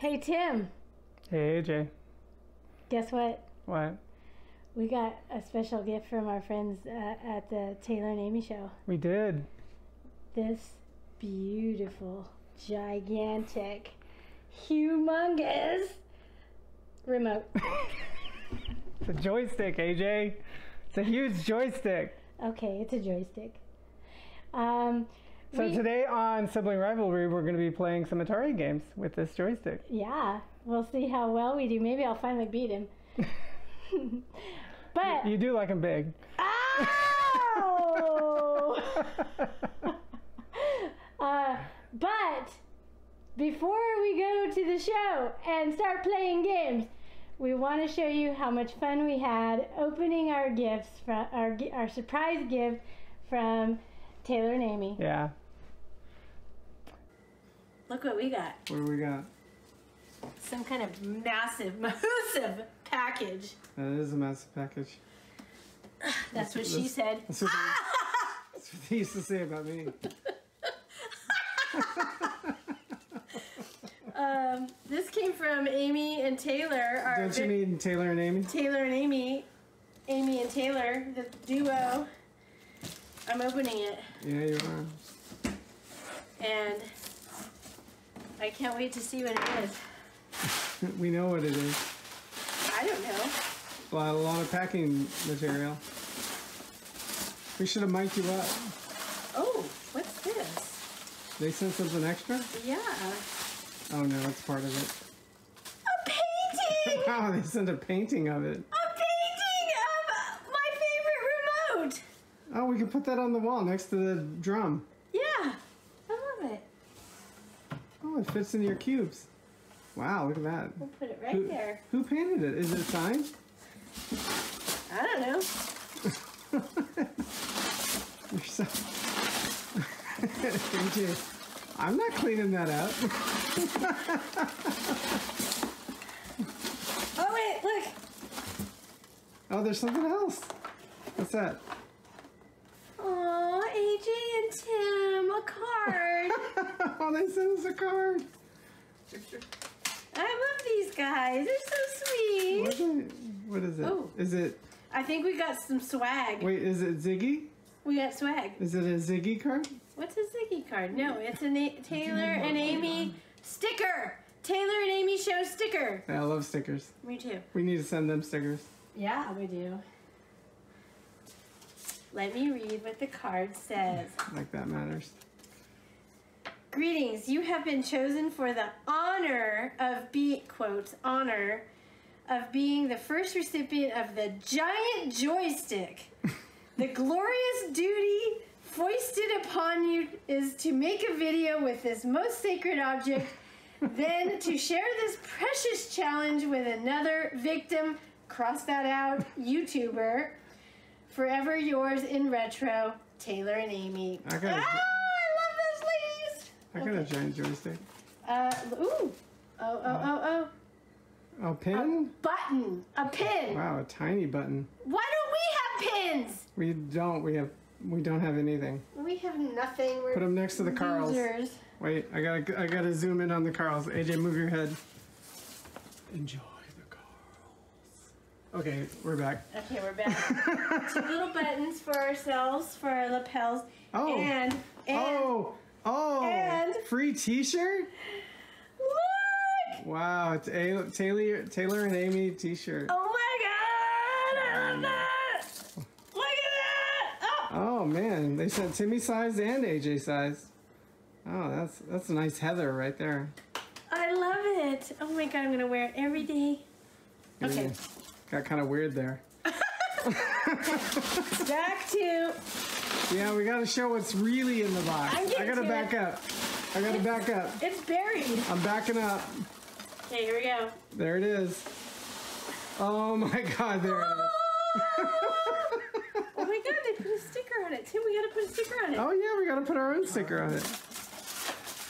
Hey Tim, Hey AJ. guess what? What? We got a special gift from our friends uh, at the Taylor and Amy show. We did. This beautiful, gigantic, humongous remote. It's a joystick, AJ. It's a huge joystick. Okay, it's a joystick. Um, So we- today on Sibling Rivalry, we're going to be playing some Atari games with this joystick. yeah, we'll see how well we do. Maybe I'll finally beat him. but You do like him big. Ow! uh, but before we go to the show and start playing games, we want to show you how much fun we had opening our gifts from our our surprise gift from Taylor and Amy. yeah. Look what we got! What do we got? Some kind of massive, massive package. That is a massive package. That's what she said. That's what, they, that's what they used to say about me. Um, this came from Amy and Taylor. Don't you mean Taylor and Amy? Taylor and Amy, Amy and Taylor, the duo. I'm opening it, Yeah, you are. and I can't wait to see what it is. We know what it is. I don't know. A lot, a lot of packing material. We should have mic'd you up. Oh, what's this? They sent something extra? Yeah, Oh no, it's part of it. a painting. Wow, they sent a painting of it. a painting of my favorite remote. Oh, we can put that on the wall next to the drum. Yeah, I love it. Oh, it fits in your cubes. Wow, look at that. We'll put it right Who, there. who painted it? Is it signed? I don't know. You're so. AJ, I'm not cleaning that up. Oh wait, look. Oh, there's something else. What's that? Aw, AJ and Tim, a card. they sent us a card. I love these guys. They're so sweet. What is it? What is it? Oh. Is it? I think we got some swag. Wait, is it Ziggy? We got swag. Is it a Ziggy card? What's a Ziggy card? No, it's a Na- Taylor and Amy sticker. Taylor and Amy show sticker. Yeah, I love stickers. Me too. We need to send them stickers. Yeah, we do. Let me read what the card says. Like that matters. Greetings. You have been chosen for the honor of be quotes honor of being the first recipient of the giant joystick. the glorious duty foisted upon you is to make a video with this most sacred object, then to share this precious challenge with another victim, cross that out, YouTuber. Forever yours in retro, Taylor and Amy. I got a- ah, I love those ladies. I got a giant joystick. Uh, ooh. Oh, oh, oh, oh. A pin? Button. A pin. Wow, a tiny button. Why don't we have pins? We don't. We have. We don't have anything. We have nothing. We're Put them next to the Carls. Wait, I gotta. I gotta zoom in on the Carls. AJ, move your head. Enjoy. Okay, we're back. Okay, we're back. Two little buttons for ourselves, for our lapels. Oh. And, and oh. Oh. and- free T-shirt. look! Wow, it's a Taylor Taylor and Amy T-shirt. Oh my god! I love mm. that! Look at that! Oh! Oh man, they sent Timmy size and AJ size. Oh, that's that's a nice Heather right there. I love it! Oh my god, I'm gonna wear it every day. Okay. Got kind of weird there. Back to Yeah, we gotta show what's really in the box. I gotta to back it. up. I gotta back up. it's buried. I'm backing up. Okay, here we go. There it is. Oh my god, there it is. Oh my god, they put a sticker on it. Tim, we gotta put a sticker on it. Oh yeah, we gotta put our own sticker on it.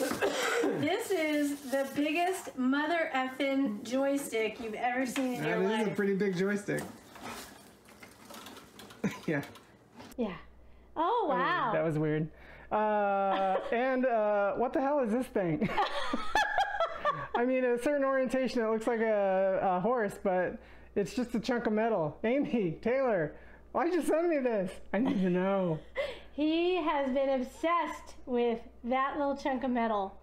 This is the biggest mother effing joystick you've ever seen in That your is life. a pretty big joystick. yeah. yeah. Oh wow. That was weird. Uh, and uh, what the hell is this thing? I I mean, a certain orientation, it looks like a, a horse, but it's just a chunk of metal. Amy, Taylor, why'd you send me this? I need to know. He has been obsessed with that little chunk of metal.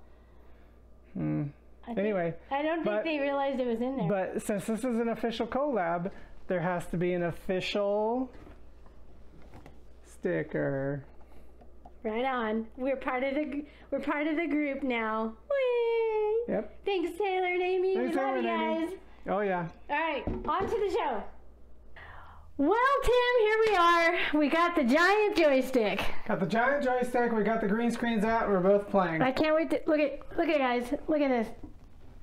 Hmm. I think- Anyway, I don't think but- they realized it was in there. but since this is an official collab, there has to be an official sticker. right on. We're part of the we're part of the group now. Whee! Yep. Thanks, Taylor and Amy. Thanks, we love Taylor you and Amy. Oh, yeah. All right, on to the show. Well, Tim, here we are. We got the giant joystick. Got the giant joystick. We got the green screens out. We're both playing. I can't wait to look at look at guys. Look at this.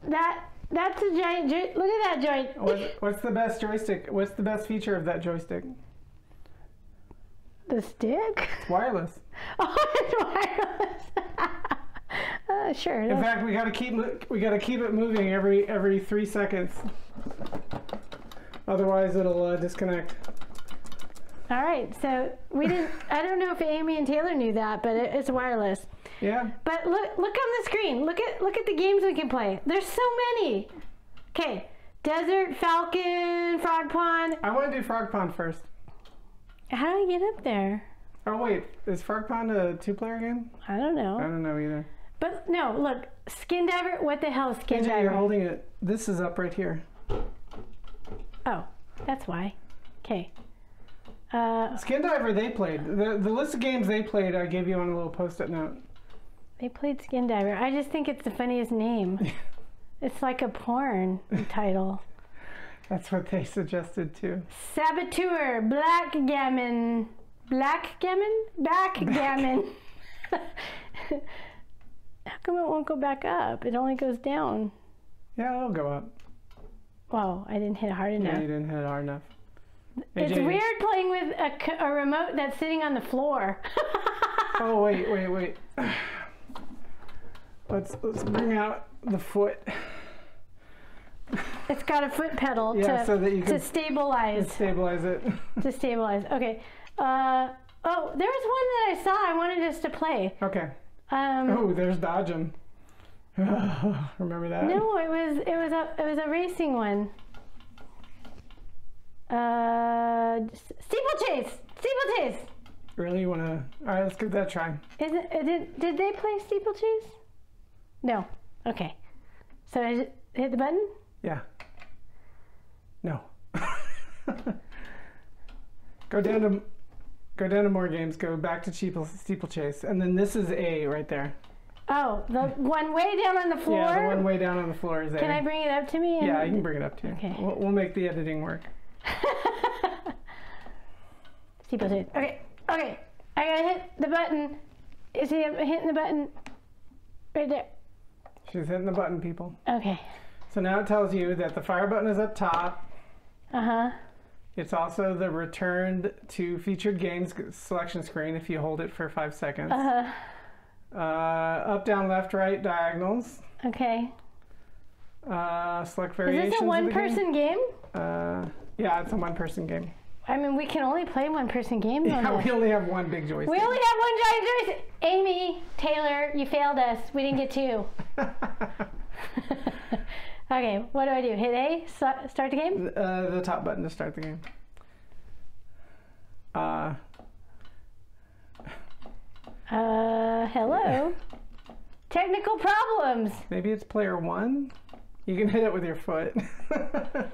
That that's a giant. Look at that joint. What's, what's the best joystick? What's the best feature of that joystick? The stick? It's wireless. Oh, it's wireless. uh, sure. In fact, we gotta keep we gotta keep it moving every every three seconds. Otherwise, it'll uh, disconnect. All right. So we didn't. I don't know if Amy and Taylor knew that, but it, it's wireless. Yeah. But look, look on the screen. Look at look at the games we can play. There's so many. Okay, Desert Falcon, Frog Pond. I want to do Frog Pond first. How do I get up there? Oh wait, is Frog Pond a two-player game? I don't know. I don't know either. But no, look, Skin Diver. What the hell, Skin AJ, you're holding it. This is up right here. Oh, that's why. Okay. Uh, Skin Diver they played. The the list of games they played I gave you on a little post-it note. they played Skin Diver. I just think it's the funniest name. it's like a porn title. That's what they suggested too. Saboteur, Blackgammon, Blackgammon, Backgammon. How come it won't go back up? It only goes down. Yeah, it'll go up. Wow, I didn't hit it hard Yeah, enough. you didn't hit it hard enough. it's AJ, weird playing with a remote that's sitting on the floor. Oh wait, wait, wait. Let's let's bring out the foot. it's got a foot pedal Yeah, to, so that you to can stabilize. stabilize it. to stabilize. Okay. Uh, oh, there was one that I saw. I wanted us to play. Okay. Um, Oh, there's dodging. Remember that? No, it was it was a it was a racing one. Uh, steeplechase, steeplechase. Really, you wanna? All right, let's give that a try. Is it, it did did they play steeplechase? No. Okay. So I just hit the button. Yeah. No. go down to go down to more games. Go back to steeplechase, and then this is A right there. Oh, the one way down on the floor. Yeah, the one way down on the floor is A. Can I bring it up to me? and- yeah, you can bring it up to you. Okay. We'll, we'll make the editing work. steeplechase. Okay. Okay. I gotta hit the button. Is he hitting the button right there. She's hitting the button, people. Okay. So now it tells you that the fire button is up top. Uh huh. It's also the returned to featured games selection screen if you hold it for five seconds. Uh huh. Uh, up, down, left, right diagonals. Okay. Uh, select variations. Is this a one-person game? Uh, yeah, it's a one person game. I mean, we can only play one person games on Yeah, this. we only have one big joystick. We only have one giant joystick. Amy, Taylor, you failed us. We didn't get two. okay, what do I do? Hit A? Start the game? uh, the top button to start the game. Uh, Uh, hello. Technical problems. maybe it's player one. You can hit it with your foot.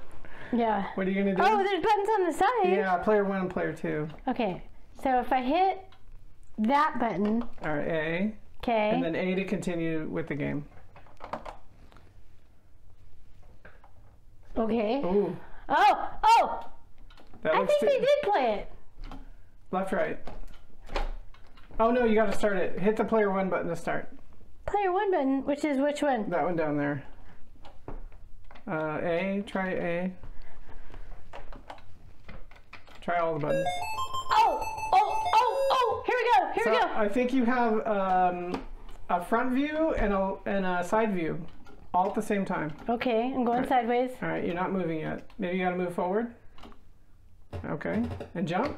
Yeah. what are you gonna do? Oh, there's buttons on the side. yeah, player one and player two. Okay, so if I hit that button, Or A, okay. and then A to continue with the game. okay. Ooh, Oh, oh! that I think too- they did play it. left, right. Oh no, you got to start it. Hit the player one button to start. Player one button, which is which one? That one down there. Uh, A, try A. Try all the buttons. Oh, oh, oh, oh! Here we go. Here So we go. I think you have um, a front view and a, and a side view all at the same time. Okay, I'm going sideways. All right, you're not moving yet. Maybe you got to move forward. Okay, and jump.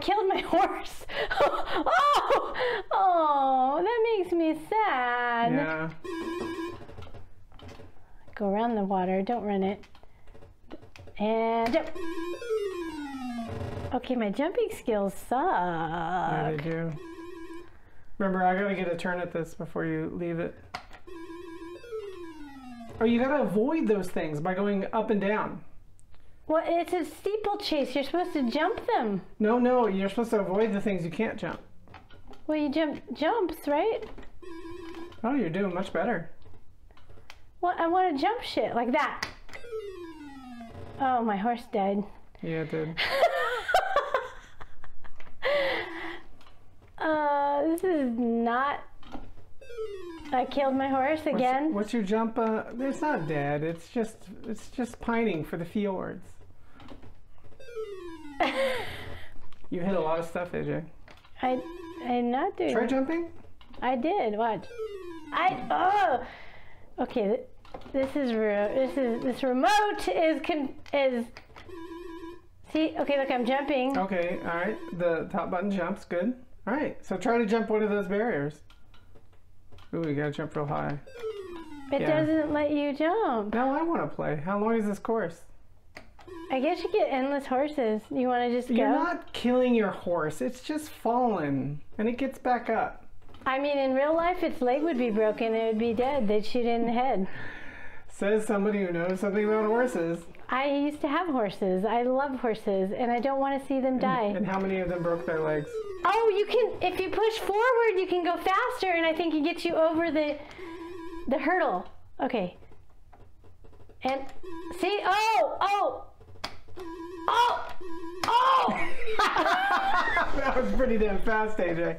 Killed my horse. oh, oh, that makes me sad. Yeah. Go around the water. Don't run it. And jump. Okay, my jumping skills suck. Yeah, they do. Remember, I gotta get a turn at this before you leave it. Oh, you gotta avoid those things by going up and down. Well, it's a steeplechase. You're supposed to jump them. No, no, you're supposed to avoid the things you can't jump. Well, you jump jumps, right? Oh, you're doing much better. Well, I want to jump shit like that. Oh, my horse died. Yeah, it did. uh, this is not. I killed my horse What's- again. What's, your jump? Uh, it's not dead. It's just, it's just pining for the fjords. You hit a lot of stuff, AJ. I, I'm not doing. Try jumping. I did. Watch. I oh. Okay. th- This is re- this is this remote is con- is. See. Okay. Look. I'm jumping. Okay, all right. The top button jumps. Good. All right. So try to jump one of those barriers. Ooh, you gotta jump real high. It yeah. doesn't let you jump. No, I want to play. How long is this course? I guess you get endless horses. You want to just go? You're not killing your horse. It's just fallen, and it gets back up. I mean, in real life, its leg would be broken. It would be dead. They'd shoot it in the head. Says somebody who knows something about horses. I used to have horses. I love horses, and I don't want to see them die. And how many of them broke their legs? Oh, you can if you push forward, you can go faster, and I think it gets you over the the hurdle. Okay. And see, oh, oh, oh, oh. that was pretty damn fast, AJ.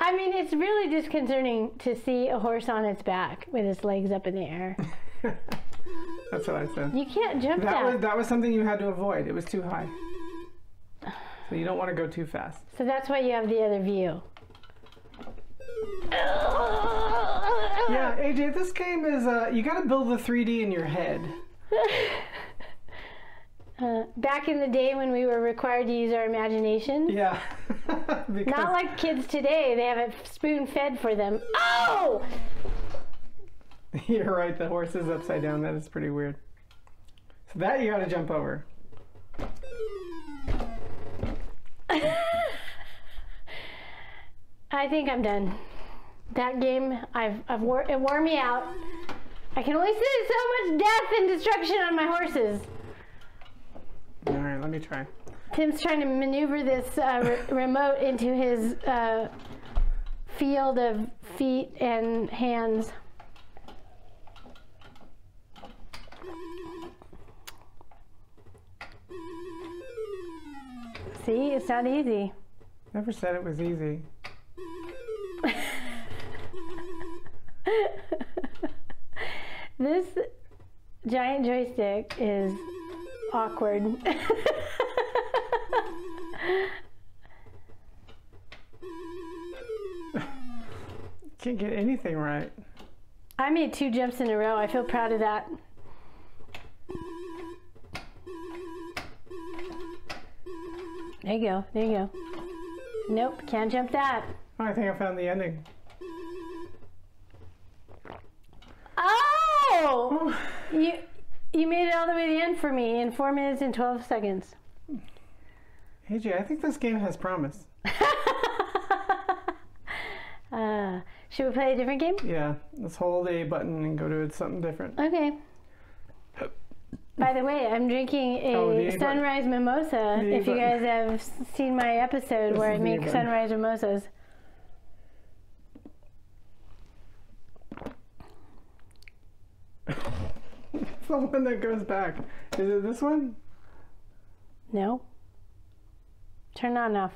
I mean, it's really disconcerting to see a horse on its back with its legs up in the air. That's what I said. You can't jump That that. was that was something you had to avoid. It was too high. So you don't want to go too fast. So that's why you have the other view. Yeah, AJ, this game is uh, you got to build the 3D in your head. Uh, back in the day when we were required to use our imagination. Yeah. Not like kids today, they have it spoon fed for them. Oh! you're right, the horse is upside down. That is pretty weird. So that you got to jump over. I think I'm done. That game, I've, I've wore, it wore me out. I can only see so much death and destruction on my horses. All right, let me try. Tim's trying to maneuver this uh, re- remote into his uh, field of feet and hands. See, it's not easy. Never said it was easy. This giant joystick is awkward. Can't get anything right. I made two jumps in a row. I feel proud of that. There you go. There you go. Nope, can't jump that. Oh, I think I found the ending. Oh! You you made it all the way to the end for me in four minutes and twelve seconds. AJ, I think this game has promise. Uh, should we play a different game? Yeah, let's hold a button and go to something different. Okay. By the way, I'm drinking a Oh, the A button. sunrise mimosa. The A if you guys have seen my episode This where I is the A make sunrise mimosas. The one that goes back. Is it this one? No. Turn on and off.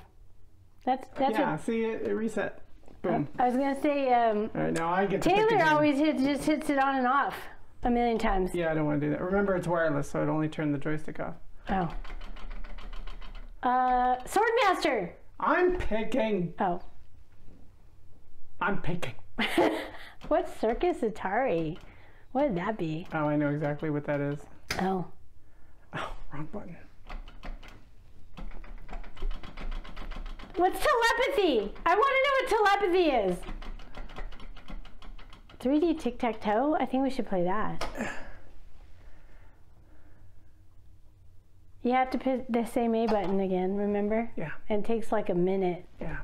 That's that's yeah, what see it, it reset. Boom. I was gonna say. Um, All right, now I get Taylor always hits just hits it on and off a million times. Yeah, I don't want to do that. Remember, it's wireless, so it only turn the joystick off. Oh. Uh, Swordmaster. I'm picking. Oh. I'm picking. what Circus Atari? What would that be? Oh, I know exactly what that is. Oh. Oh, wrong button. What's telepathy? I want to know what telepathy is. 3D tic tac toe? I think we should play that. You have to put the same A button again, remember? Yeah. And it takes like a minute. Yeah.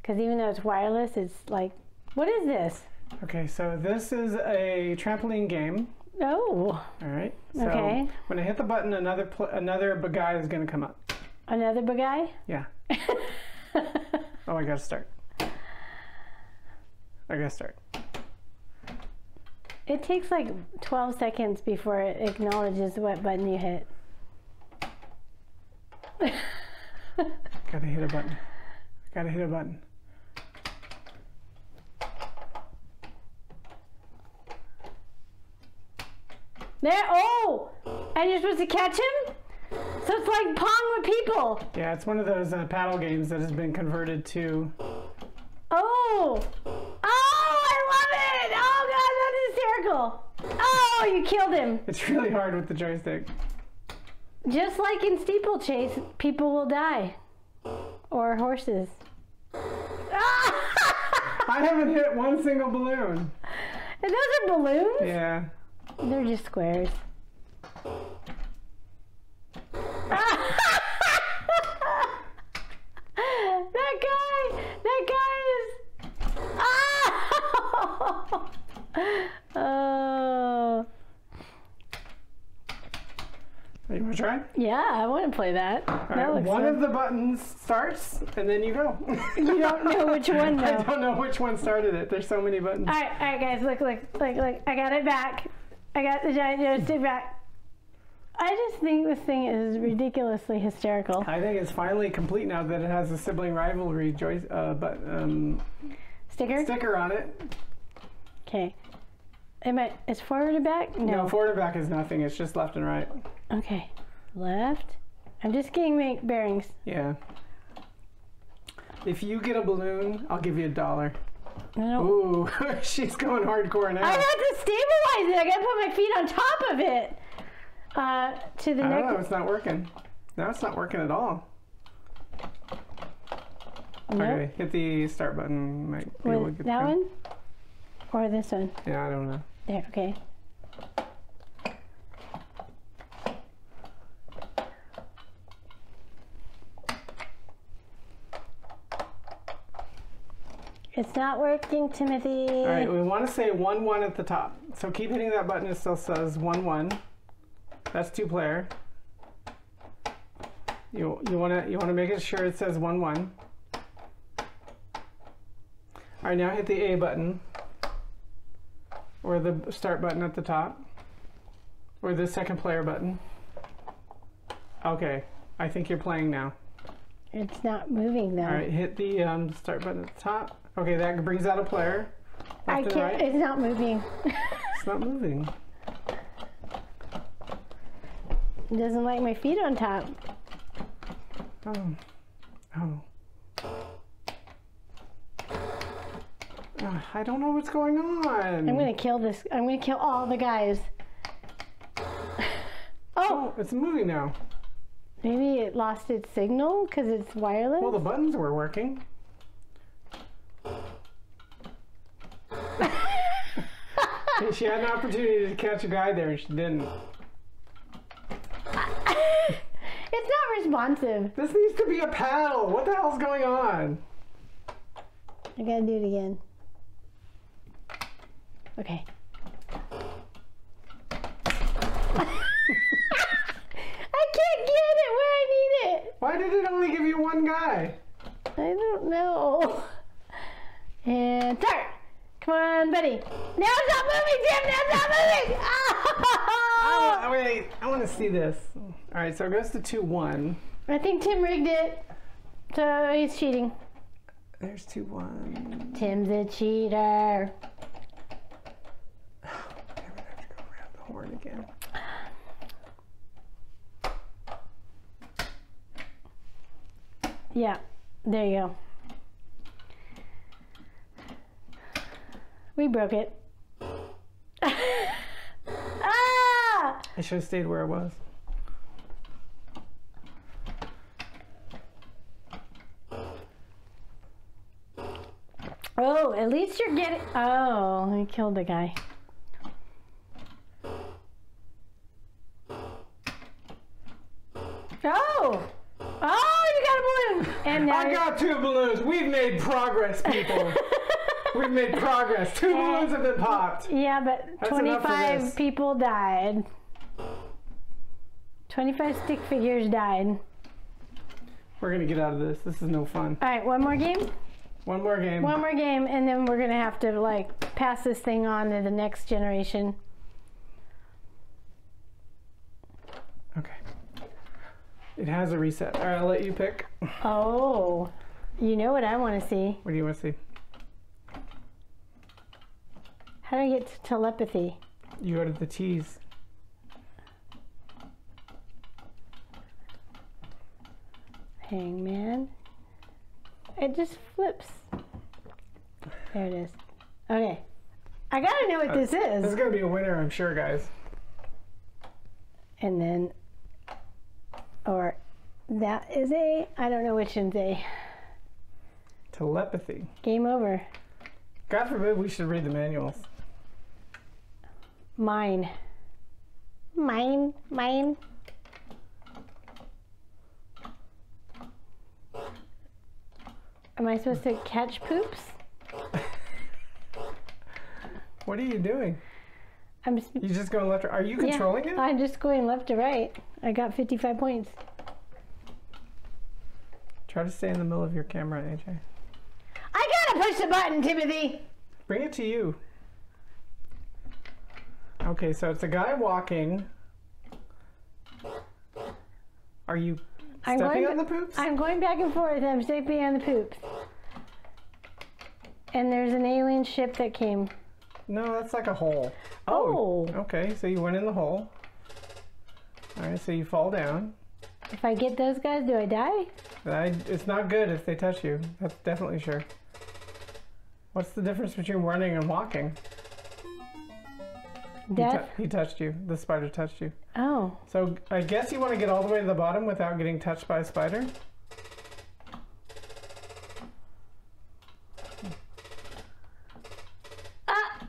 Because even though it's wireless, it's like, what is this? Okay, so this is a trampoline game. Oh, All right. So Okay. when I hit the button, another another guy is going to come up. another guy? Yeah. Oh, I got to start. I got to start. It takes like 12 seconds before it acknowledges what button you hit. Got to hit a button. Got to hit a button. There, oh! And you're supposed to catch him? So it's like Pong with people. Yeah, it's one of those uh, paddle games that has been converted to. Oh! Oh, I love it! Oh, God, that's hysterical. Oh, you killed him. It's really hard with the joystick. Just like in steeplechase, people will die. Or horses. Ah! I haven't hit one single balloon. And those are balloons? Yeah. They're just squares. that guy, that guy is. Ah! oh. You want to try? Yeah, I want to play that. All that right, one fun. of the buttons starts, and then you go. You don't know which one, I don't know which one started it. There's so many buttons. All right, all right, guys, look, look, look, look. I got it back. I got the giant joystick back. I just think this thing is ridiculously hysterical. I think it's finally complete now that it has a sibling rivalry joy, uh, but, um, Sticker? sticker on it. Okay. Am I, is forward or back? No. No, forward and back is nothing. It's just left and right. Okay. Left. I'm just getting my bearings. Yeah. If you get a balloon, I'll give you a dollar. No. Ooh, she's going hardcore now. I have to stabilize it. I gotta put my feet on top of it. Uh, to the I don't know. It's not working. No, it's not working at all. Nope. Okay, hit the start button. Might be able to get that through. one? Or this one? Yeah, I don't know. There, okay. It's not working, Timothy. All right, we want to say one one at the top. So keep hitting that button. It still says one one. That's two player. You you want to you want to make it sure it says one one. All right, now hit the A button, or the start button at the top, or the second player button. Okay, I think you're playing now. It's not moving though. All right, hit the um, start button at the top. Okay, that brings out a player. I can't. right. It's not moving. It's not moving. it doesn't like my feet on top. Oh. Oh. Ugh, I don't know what's going on. I'm gonna kill this. I'm gonna kill all the guys. oh, Oh, it's moving now. maybe it lost its signal because it's wireless. Well, the buttons were working. She had an opportunity to catch a guy there and she didn't. it's not responsive. This needs to be a paddle. What the hell's going on? I gotta do it again. Okay. I can't get it where I need it. Why did it only give you one guy? I don't know. And start. Come on, buddy. Now it's not moving, Tim. Now it's not moving. Oh! Oh, wait. I want to see this. All right, so it goes to 2 1. I think Tim rigged it. So he's cheating. There's 2 1. Tim's a cheater. I'm gonna have to go around the horn again. Yeah, there you go. We broke it. ah! I should have stayed where I was. Oh, at least you're getting... Oh, He killed the guy. Oh! Oh, you got a balloon! And I got two balloons. We've made progress, people. Made progress. Two balloons have been popped. Yeah, but That's 25 people died. 25 stick figures died. We're gonna get out of this. This is no fun. All right, one more game? One more game. One more game, and then we're going to have to, like, pass this thing on to the next generation. Okay. It has a reset. All right, I'll let you pick. Oh, you know what I want to see. What do you want to see? How do I get to telepathy? You go to the T's. Hangman. It just flips. There it is. Okay. I gotta know what this This is This is. gonna be a winner, I'm sure, guys. And then, or that is a, I don't know which one's a. Telepathy. Game over. God forbid we should read the manuals. Mine. Mine. Mine. Am I supposed to catch poops? What are you doing? I'm s- You just going left? Or, are you yeah, controlling it? I'm just going left to right. I got 55 points. Try to stay in the middle of your camera, AJ. I gotta push the button, Timothy. Bring it to you. Okay, so it's a guy walking. Are you I'm stepping going on the poops? I'm going back and forth. I'm stepping on the poops. And there's an alien ship that came. No, that's like a hole. Oh. Okay, so you went in the hole. All right, so you fall down. If I get those guys, do I die? I, it's not good if they touch you. That's definitely sure. What's the difference between running and walking? He, Death? he touched you. The spider touched you. Oh. So I guess you want to get all the way to the bottom without getting touched by a spider. Ah!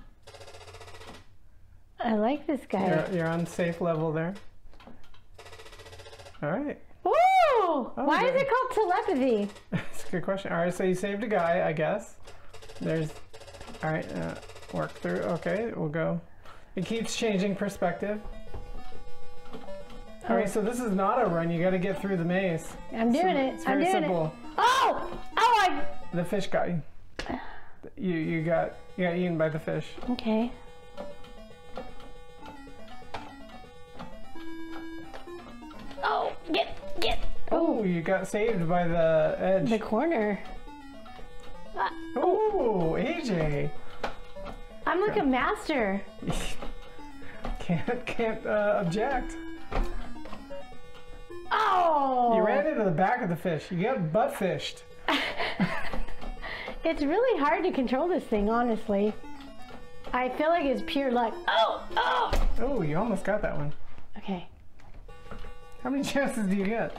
I like this guy. You're, you're on safe level there. All right. Ooh! Why good. is it called telepathy? That's a good question. All right, so you saved a guy, I guess. There's, all right, uh, work through. Okay, we'll go. It keeps changing perspective. All right, so this is not a run. You got to get through the maze. I'm doing it. It's I'm very doing simple. it. Oh! Oh, I. The fish got you. You you got you got eaten by the fish. Okay. Oh, get, get. Oh, you got saved by the edge. The corner. Ah, Oh, AJ. I'm like a master. can't can't uh, object. Oh! You ran into the back of the fish. You got butt fished. It's really hard to control this thing, honestly. I feel like it's pure luck. Oh, oh. Oh, you almost got that one. Okay, How many chances do you get?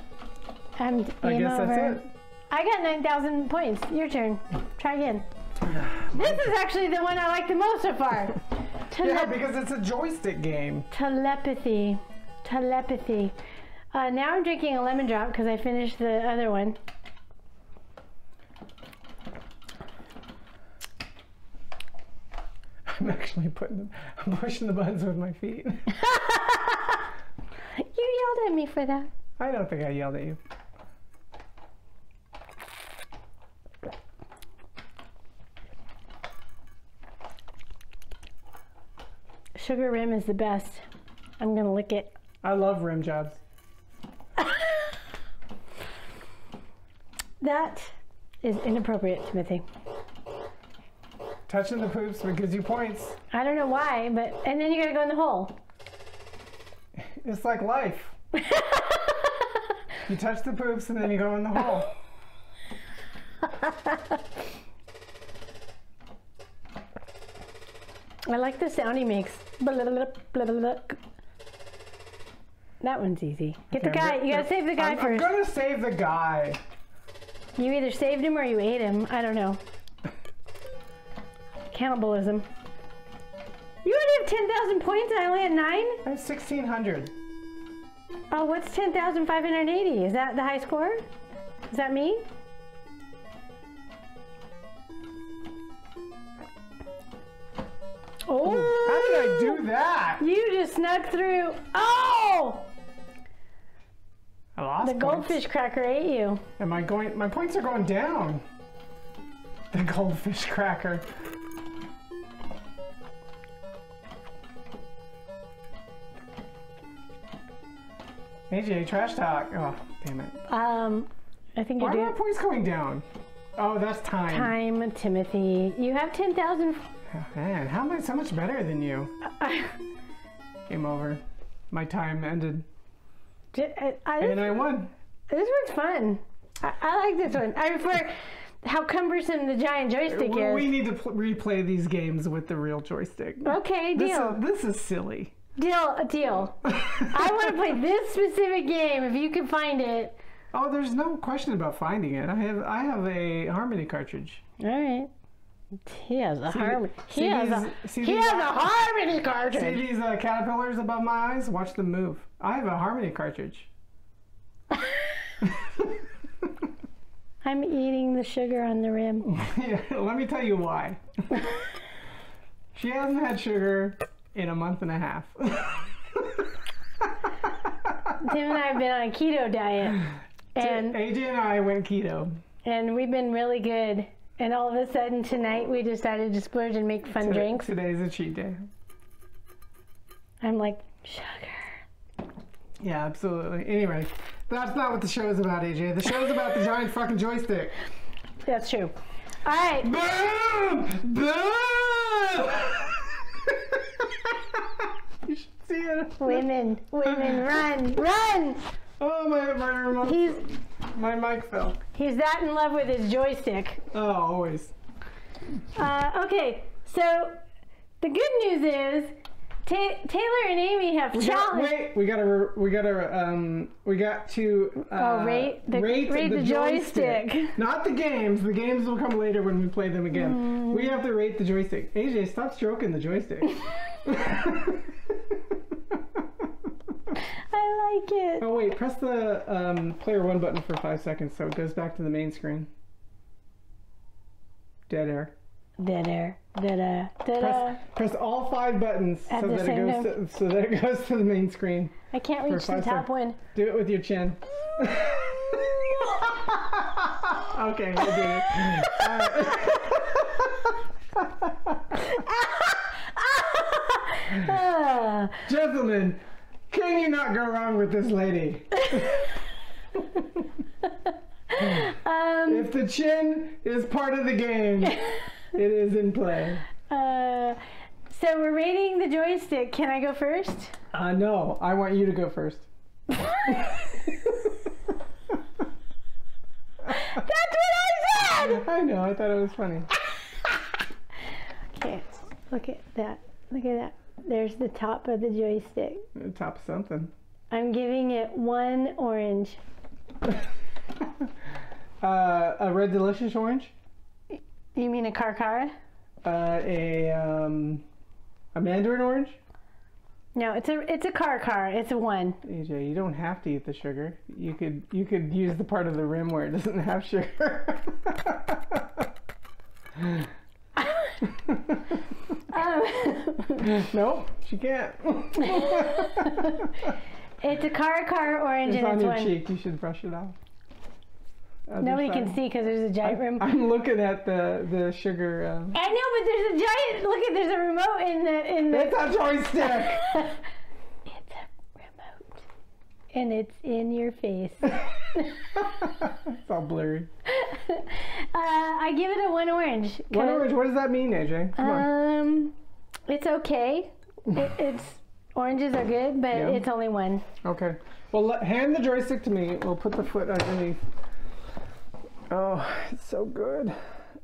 I'm I guess over. that's it. I got 9,000 points. Your turn. Try again. This is actually the one I like the most so far. Tele- Yeah, because it's a joystick game. telepathy. Telepathy. Uh, now I'm drinking a lemon drop because I finished the other one. I'm actually putting them, I'm pushing the buttons with my feet. You yelled at me for that. I don't think I yelled at you. Sugar rim is the best. I'm gonna lick it. I love rim jobs. That is inappropriate, Timothy. Touching the poops gives you points. I don't know why, but and then you gotta go in the hole. It's like life. You touch the poops and then you go in the hole. I like the sound he makes. That one's easy. Get the guy. You gotta save the guy I'm, I'm first. gonna save the guy. You either saved him or you ate him. I don't know. Cannibalism. You only have 10,000 points and I only had 9? I have 1600. Oh, what's 10,580? Is that the high score? Is that me? Oh! How did I do that? You just snuck through. Oh! I lost The points. goldfish cracker ate you. Am I going? My points are going down. The goldfish cracker. AJ, trash talk. Oh, damn it. Um, I think Why you're are my points going down? Oh, that's time. time, Timothy. You have 10,000. Oh, man, how am I so much better than you? Game over. My time ended. I, I, And I won. this one's fun. I, I like this one. I prefer how cumbersome the giant joystick We, is. we need to pl- replay these games with the real joystick. okay, This deal. is, this is silly. Deal, a deal. I want to play this specific game if you can find it. Oh, there's no question about finding it. I have I have a Harmony cartridge. All right. He has a harmony. He has a he these- has a harmony cartridge. See these uh, caterpillars above my eyes? Watch them move. I have a Harmony cartridge. I'm eating the sugar on the rim. yeah, let me tell you why. she hasn't had sugar in a month and a half. Tim and I have been on a keto diet, and AJ and I went keto. and we've been really good. And all of a sudden tonight we decided to splurge and make fun drinks. Today's a cheat day. I'm like sugar. Yeah, absolutely. Anyway, that's not what the show is about, AJ. The show is about the giant fucking joystick. That's true. All right. Boom! Boom! you should see it. Women, women, run, run! Oh, my, my, remote, He's my mic fell. he's that in love with his joystick. Oh, always. Uh, okay, so the good news is Ta- Taylor and Amy have We got, wait, we gotta, we gotta, um, we got to uh, Oh, rate the- rate the joystick. Not the games. The games will come later when we play them again. Mm. We have to rate the joystick. AJ, stop stroking the joystick. I like it. oh wait, press the um, player one button for five seconds so it goes back to the main screen. Dead air. Dead air. Dead air. Dead air. press all five buttons At so that it goes to, so that it goes to the main screen. I can't reach the top one. Do it with your chin. okay, I did it. Ah. Gentlemen, can you not go wrong with this lady? um, If the chin is part of the game, it is in play. uh, so we're rating the joystick. Can I go first? Uh, no, I want you to go first. That's what I said! I know, I thought it was funny. Okay, look at that. Look at that. There's the top of the joystick. The top of something. I'm giving it one orange. Uh, a red delicious orange. You mean a Cara Cara? Uh, a um, a mandarin orange. No, it's a it's a car car. It's a one. AJ, you don't have to eat the sugar. You could you could use the part of the rim where it doesn't have sugar. Um, nope, she can't. it's a car car orange it's and on it's your one. cheek. You should brush it off. Other Nobody can see because there's a giant rim. I'm looking at the the sugar. Um, I know, but there's a giant. Look at there's a remote in the in the. it's a joystick. it's a remote, and it's in your face. it's all blurry. uh, I give it a one orange. One orange. What does that mean, AJ? Come on. Um, it's okay. It, it's oranges are good, but Yeah. it's only one. Okay. Well, let, hand the joystick to me. We'll put the foot underneath. Oh, it's so good.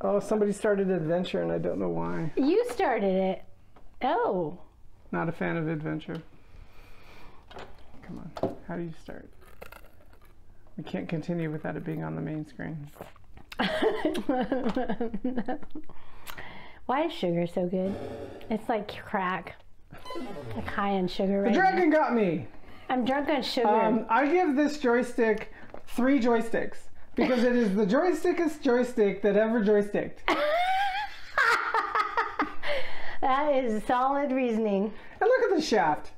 Oh, somebody started adventure, and I don't know why. You started it. Oh. Not a fan of adventure. Come on. How do you start? We can't continue without it being on the main screen. Why is sugar so good? It's like crack. Like high in sugar The right now. dragon got me. I'm drunk on sugar. Um, I give this joystick three joysticks because it is the joystickest joystick that ever joysticked. that is solid reasoning. And look at the shaft.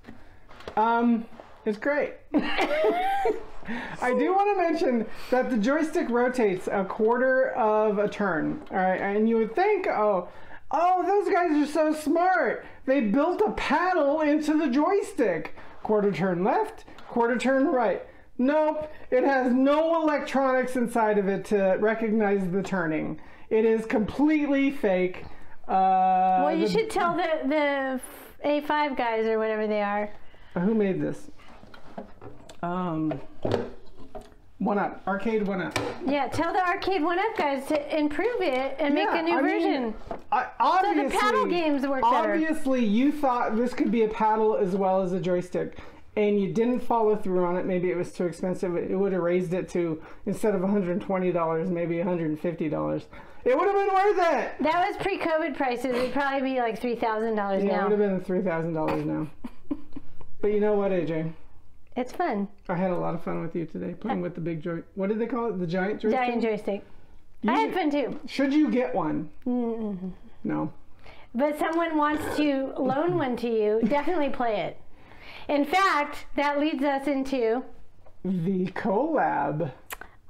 Um, it's great. I do want to mention that the joystick rotates a quarter of a turn. All right, and you would think, oh, oh, those guys are so smart. They built a paddle into the joystick. Quarter turn left, quarter turn right. Nope, it has no electronics inside of it to recognize the turning. It is completely fake. Uh, Well, you the- should tell the the A5 guys or whatever they are. Who made this? Um, One Up, Arcade One Up. Yeah, tell the Arcade One Up guys to improve it and make Yeah, a new I mean, version. I, obviously, the paddle games work better. Obviously, you thought this could be a paddle as well as a joystick, and you didn't follow through on it. Maybe it was too expensive. It would have raised it to instead of $120, maybe $150. It would have been worth it. that was pre-COVID prices. It'd probably be like three thousand dollars Yeah, it would have been three thousand dollars now. but you know what, AJ? It's fun. I had a lot of fun with you today playing with the big joy. What did they call it? The giant joystick. Giant joystick. You I had should- fun too. Should you get one? No. But someone wants to loan one to you, definitely play it. In fact, that leads us into The collab.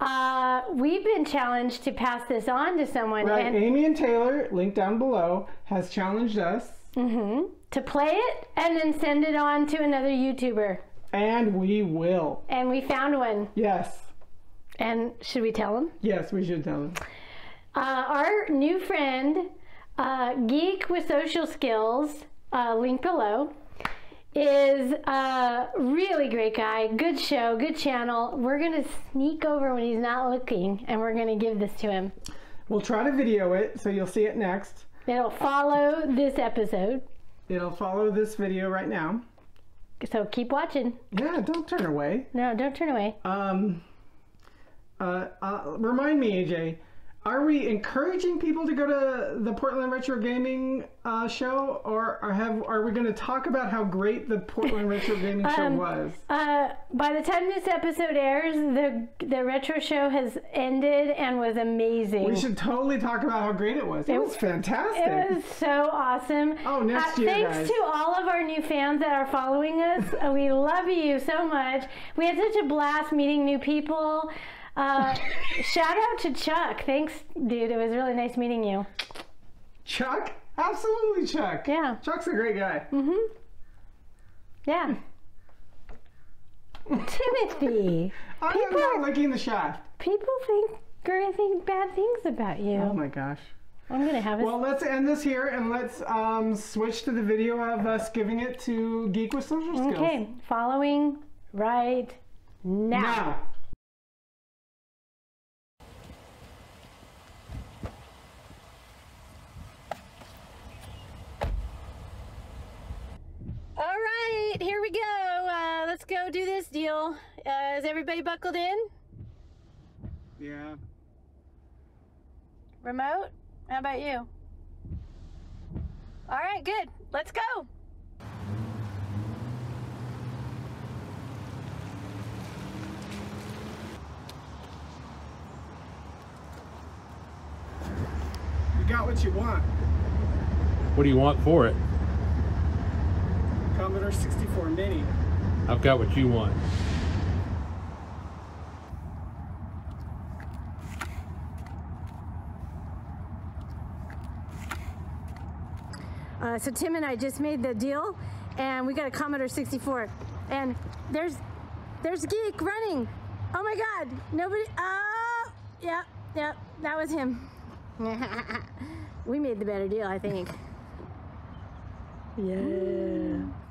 uh, we've been challenged to pass this on to someone Right. and Amy and Taylor, link down below, has challenged us, mm-hmm. to play it and then send it on to another YouTuber. And we will. And we found one. Yes. And should we tell them? Yes, we should tell them. Uh, our new friend, uh, Geek with Social Skills, uh, link below, is a really great guy. Good show, good channel. We're going to sneak over when he's not looking and we're going to give this to him. We'll try to video it, so you'll see it next. It'll follow this episode. It'll follow this video right now. So keep watching. Yeah, don't turn away. No, don't turn away. Um, uh, uh, remind me, AJ, are we encouraging people to go to the Portland Retro Gaming uh, show, or are, have are we going to talk about how great the Portland Retro Gaming show Um, was? Uh, by the time this episode airs, the the retro show has ended and was amazing. We should totally talk about how great it was. It, was fantastic. It was so awesome. Oh, next year, Thanks guys. to all of our new fans that are following us. Uh, we love you so much. We had such a blast meeting new people. Uh, shout out to Chuck. Thanks, dude. It was really nice meeting you. Chuck, absolutely Chuck. Yeah. Chuck's a great guy. Mm-hmm. Yeah. Timothy, I am People- not licking the shaft. people think or think bad things about you. Oh my gosh. I'm gonna have a Well, let's end this here and let's um, switch to the video of us giving it to Geek with Social Skills. okay. Following right now. Now. All right, here we go. Uh, let's go do this deal. Uh, is everybody buckled in? Yeah. Remote? How about you? All right, good. Let's go. You got what you want. What do you want for it? Commodore 64 Mini. I've got what you want. Uh, so Tim and I just made the deal, and we got a Commodore 64, and there's there's Geek running. Oh my God! Nobody. Oh, yep, yep. That was him. we made the better deal, I think. Yeah.